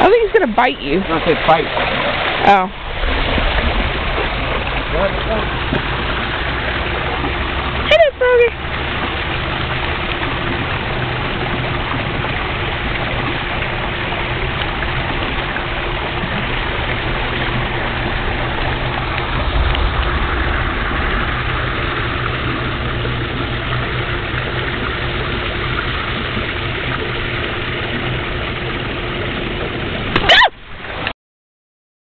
I think he's gonna bite you. I'm gonna say fight. Oh.